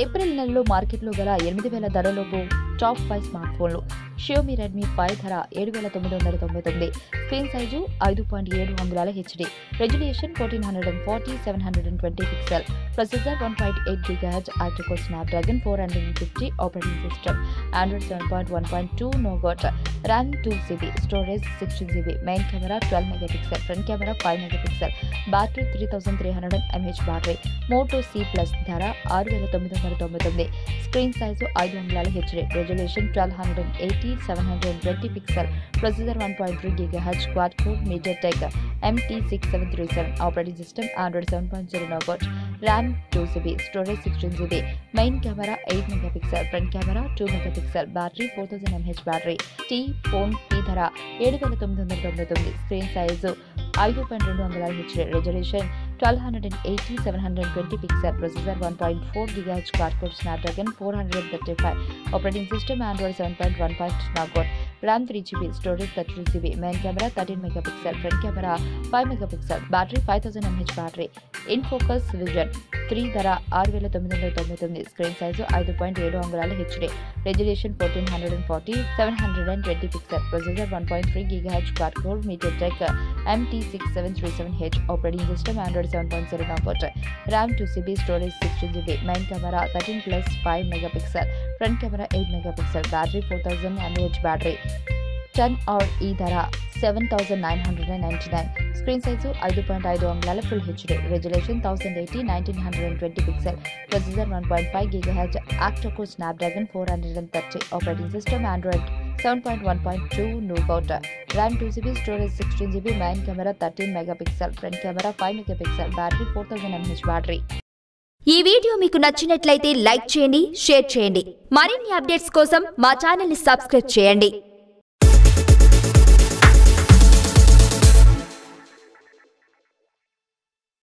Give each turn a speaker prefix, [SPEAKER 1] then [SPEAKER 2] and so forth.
[SPEAKER 1] April నెలలో మార్కెట్లో గల ఎనిమిది వేల ధరలోపు టాప్ ఫైవ్ స్మార్ట్ ఫోన్లు షియోమి రెడ్మీ ఫైవ్ ధర ఏడు వేల తొమ్మిది వందల తొంభై తొమ్మిది. స్క్రీన్ సైజు ఐదు పాయింట్ ఏడు అంగుళాల HD resolution fourteen hundred and forty seven hundred and twenty pixel processor one point eight గిగాహెచ్ article snapdragon four hundred and fifty operating system Android seven point one point two nougat RAM two GB storage sixteen GB main camera twelve mega pixel front camera five mega pixel battery three thousand three hundred mAh battery Moto C Plus ధర ఆరు వేల తొమ్మిది వందల తొంభై తొమ్మిది. Screen size ఐదు వందల HD resolution twelve hundred eighty seven hundred twenty pixel processor one point three giga H quad core MediaTek MT six seven three seven operating system Android seven point zero nougat RAM two GB storage sixteen GB main camera eight mega pixel front camera two mega pixel battery four thousand mAh battery T phone P ధర ఏడు వేల తొమ్మిది వందల తొంభై తొమ్మిది screen size ఐదు point రెండు వందల HD resolution twelve hundred and eighty seven hundred twenty pixel processor one point four గిగాహెచ్ quad core Snapdragon four hundred and thirty five operating system Android seven point one point nougat RAM three GB storage thirty GB main camera thirteen mega pixel front camera five mega pixel battery five thousand three ధర ఆరు వేల తొమ్మిది వందల తొంభై తొమ్మిది. Screen size ఐదు point ఏడు అంగుళాల HD resolution fourteen hundred and forty seven hundred and twenty pixel processor one point three giga H quad core MediaTek MT six seven three seven H operating system Android seven point zero nougat RAM two GB storage sixteen GB main camera thirteen plus five mega pixel front camera eight mega pixel battery four thousand mAh battery ten or E ధర seven thousand nine hundred and ninety nine screen size ఐదు point ఐదు అంగుళాల full HD resolution thousand eighty nineteen hundred and twenty pixel processor one point five giga H snap Snapdragon four hundred and thirty operating system Android seven point one point two nougat RAM two GB storage sixteen GB main camera thirteen mega pixel front camera five mega pixel battery four thousand mAh battery
[SPEAKER 2] ఈ video మీకు నచ్చినట్లయితే like చేయండి share చేయండి. మరిన్ని updates కోసం మా ఛానల్ని subscribe చేయండి.